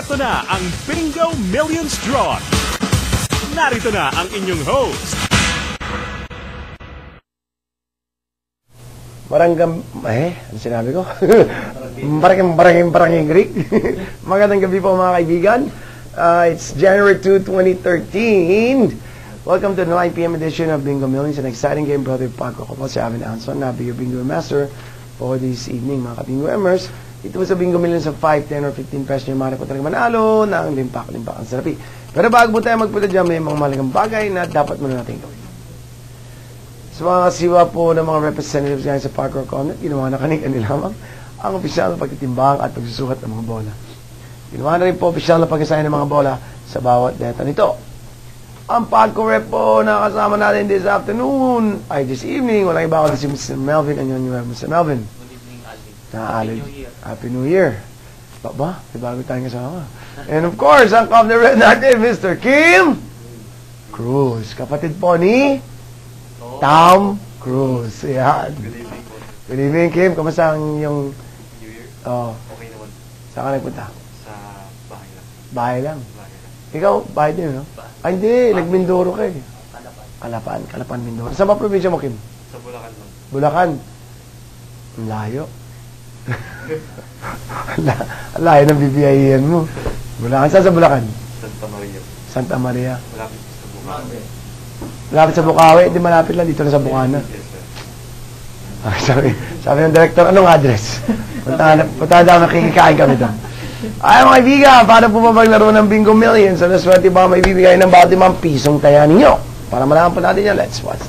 Eto na ang Bingo Millions Draw. Narito na ang inyong host, Maranggam, eh, ano sinabi ko? Maraming, maraming, maraming Greek. Magandang gabi po mga kaibigan. Uh, it's January 2, 2013. Welcome to the 9 p.m. edition of Bingo Millions, an exciting game, brother Paco. Ako po si Avin Anson, na your Bingo Master for this evening, mga kabingo emmers. Ito was a Bingo Millions of 5, 10, or 15 pesos yung mga po talaga manalo ng limpak-limpak ang sarapi. Pero bago po tayo magpunta dyan, may mga malagang bagay na dapat muna natin gawin. Sa mga siwa po ng mga representatives ngayon sa Park Rock Comet, ginawa na kanina lamang ang opisyal na pagtitimbang at pagsusukat ng mga bola. Ginawa na rin po opisyal na pag-assign ng mga bola sa bawat deta nito. Ang pagko-rep po na kasama natin this afternoon, ay this evening, walang iba kundi si Mr. Melvin. Ano yun, Mr. Melvin? Good evening, Alvin. Naalala. Happy New Year. Happy New Year. Ba ba? May bago tayong kasama. And of course, ang red natin, Mr. Kim Cruz. Kapatid po ni Tom Cruz. Yan. Good evening po. Good evening, Kim. Kamusta ang yung... New Year. Oh, Okay naman saan ka nagpunta? sa bahay lang. Bahay lang. Bahay lang. Ikaw, bahay din, no? Ba- Ay, hindi. Nagmindoro ka eh. Kalapan. Kalapan. Kalapan, Mindoro. Saan ba probinsya mo, Kim? Sa Bulacan lang. Bulacan. Ang layo. Ang la- ang layo ng BBIN mo. Bulacan. Saan sa Bulacan? Santa Maria. Santa Maria. Malapit sa Bulacan. Malapit sa Bukawi. Di malapit lang. Dito na sa Bukana. Yes, sir. Ah, sabi, sabi ng director, anong address? Punta na, punta na, nakikikain kami doon. Ay, mga kaibigan, paano po ba maglaro ng Bingo Millions? Ano swerte ba may bibigay ng bawat limang pisong taya ninyo? Para malaman po natin yan, let's watch.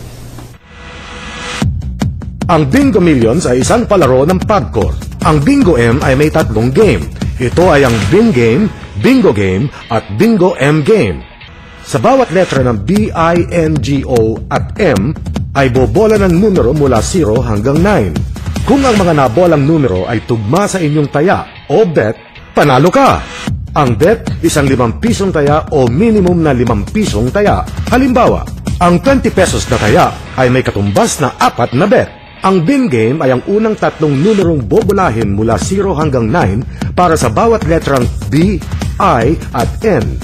Ang Bingo Millions ay isang palaro ng Pagcor. Ang Bingo M ay may tatlong game. Ito ay ang Bing Game, Bingo Game, at Bingo M Game. Sa bawat letra ng B, I, N, G, O at M ay bobola ng numero mula 0 hanggang 9. Kung ang mga nabolang numero ay tugma sa inyong taya o bet, panalo ka! Ang bet, isang limang pisong taya o minimum na limang pisong taya. Halimbawa, ang 20 pesos na taya ay may katumbas na apat na bet. Ang bin game ay ang unang tatlong numerong bobolahin mula 0 hanggang 9 para sa bawat letrang B, I at N.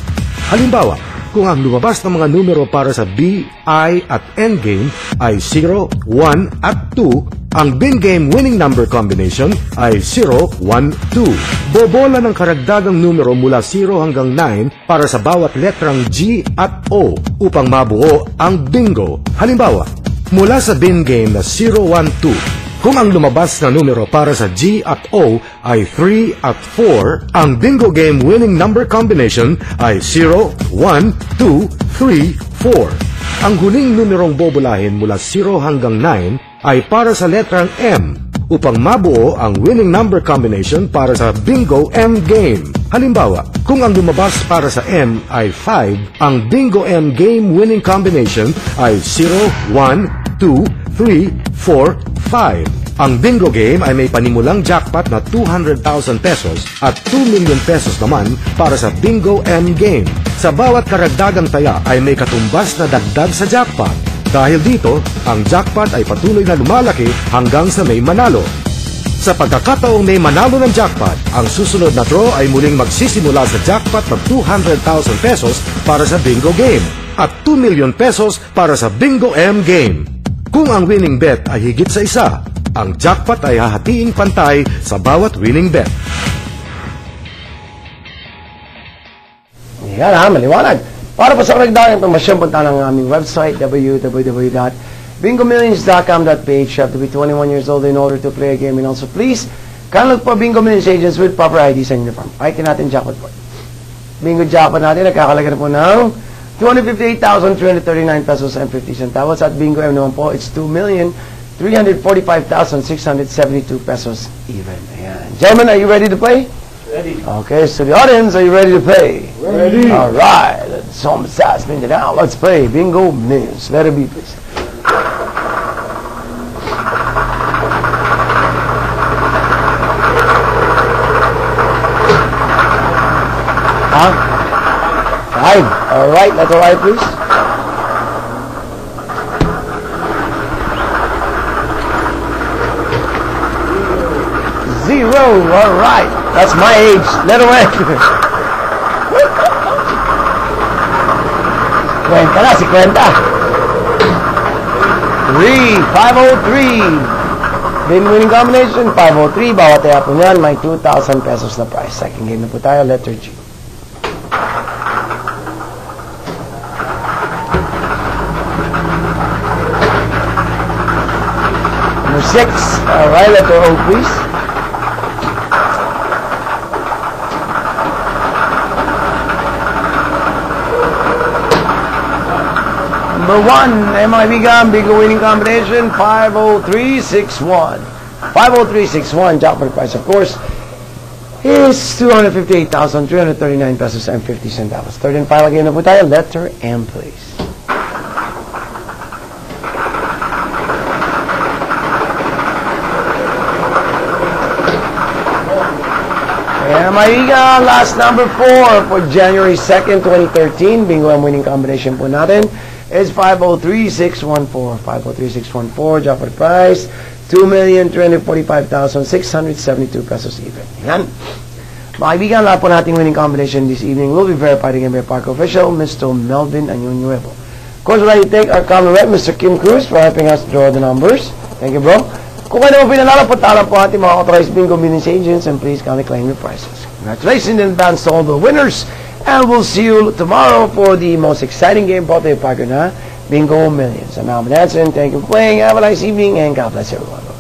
Halimbawa, kung ang lumabas ng mga numero para sa B, I at N game ay 0, 1 at 2, ang bin game winning number combination ay 0, 1, 2. Bobola ng karagdagang numero mula 0 hanggang 9 para sa bawat letrang G at O upang mabuo ang bingo. Halimbawa, mula sa bin game na 0, 1, 2, kung ang lumabas na numero para sa G at O ay 3 at 4, ang bingo game winning number combination ay 0, 1, 2, 3, 4. Ang huling numerong bobolahin mula 0 hanggang 9 ay para sa letrang M upang mabuo ang winning number combination para sa bingo M game. Halimbawa, kung ang lumabas para sa M ay 5, ang bingo M game winning combination ay 0, 1, 2, 3, 4, 5. Ang bingo game ay may panimulang jackpot na 200,000 pesos at 2 million pesos naman para sa bingo M game. Sa bawat karagdagang taya ay may katumbas na dagdag sa jackpot. Dahil dito, ang jackpot ay patuloy na lumalaki hanggang sa may manalo. Sa pagkakataong may manalo ng jackpot, ang susunod na draw ay muling magsisimula sa jackpot ng 200,000 pesos para sa bingo game at 2 million pesos para sa bingo M game. Kung ang winning bet ay higit sa isa, ang jackpot ay hahatiin pantay sa bawat winning bet. Yan ha, maliwanag. Para po sa karagdagang impormasyon, punta ng aming website, www.bingomillions.com.ph. You have to be 21 years old in order to play a game. And also, please, can look for Bingo Millions agents with proper IDs and uniform. Ay, natin jackpot po. Bingo jackpot natin, nagkakalaga na po ng 258,339 pesos and 50 centavos. At Bingo M naman po, it's 2,345,672 pesos even. Ayan. Gentlemen, are you ready to play? Ready. Okay, so the audience, are you ready to play? Ready. All right. Home stats minute now. Let's play Bingo Millions. Let it be, please. Huh? All right. Let's arrive, please. Zero. All right. That's my age. Let away. Kwenta na, si Kwenta. 3, 503. Bin winning combination, 503. Bawat niyan, may 2,000 pesos na prize. Second game na po tayo, letter G. Number 6, alright, letter O please. Number 1, eh mga kaibigan, big winning combination, 50361. 50361, jackpot price of course, is 258,339 pesos and 50 centavos. Third and final game na po tayo, letter M please. And my Liga, last number 4 for January 2nd, 2013. Bingo ang winning combination po natin is 503614. 503614, jackpot price, 2,345,672 pesos even. Yan. Mga kaibigan, lahat po winning combination this evening will be verified again by Park Official, Mr. Melvin Anyunuevo. Of course, we'd like to thank our common Mr. Kim Cruz, for helping us draw the numbers. Thank you, bro. Kung kayo naman pinanalo, punta po ating mga authorized bingo business agents and please kindly claim your prizes. Congratulations in advance to all the winners and we'll see you tomorrow for the most exciting game you by na Bingo Millions. I'm Alvin Hanson. Thank you for playing. Have a nice evening and God bless everyone.